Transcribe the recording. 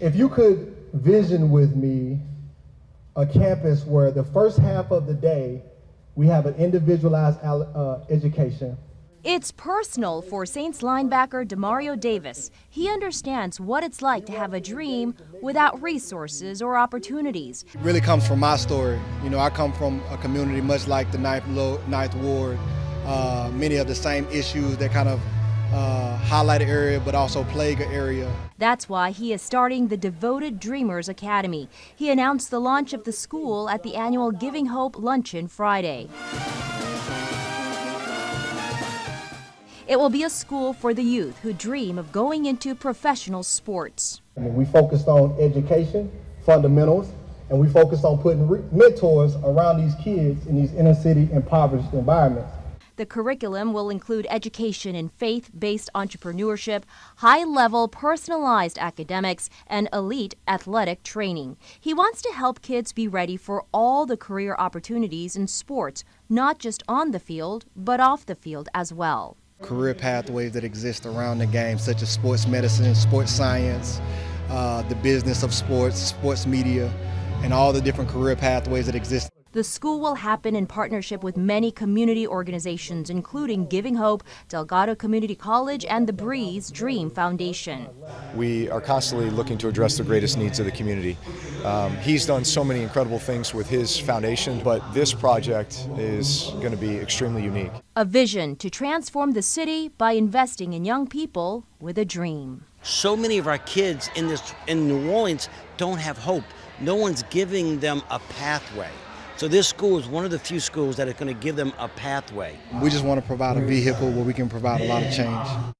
If you could vision with me a campus where the first half of the day we have an individualized uh, education. It's personal for Saints linebacker Demario Davis. He understands what it's like to have a dream without resources or opportunities. It really comes from my story. You know, I come from a community much like the Ninth, Ninth Ward. Uh, many of the same issues that kind of uh, highlighted area, but also plague area. That's why he is starting the Devoted Dreamers Academy. He announced the launch of the school at the annual Giving Hope Luncheon Friday. It will be a school for the youth who dream of going into professional sports. We focused on education, fundamentals, and we focused on putting mentors around these kids in these inner city impoverished environments. The curriculum will include education in faith based entrepreneurship, high level personalized academics, and elite athletic training. He wants to help kids be ready for all the career opportunities in sports, not just on the field, but off the field as well. Career pathways that exist around the game, such as sports medicine, sports science, uh, the business of sports, sports media, and all the different career pathways that exist. The school will happen in partnership with many community organizations, including Giving Hope, Delgado Community College, and the Brees Dream Foundation. We are constantly looking to address the greatest needs of the community. Um, he's done so many incredible things with his foundation, but this project is going to be extremely unique. A vision to transform the city by investing in young people with a dream. So many of our kids in this in New Orleans don't have hope. No one's giving them a pathway. So this school is one of the few schools that are going to give them a pathway. We just want to provide a vehicle where we can provide a lot of change.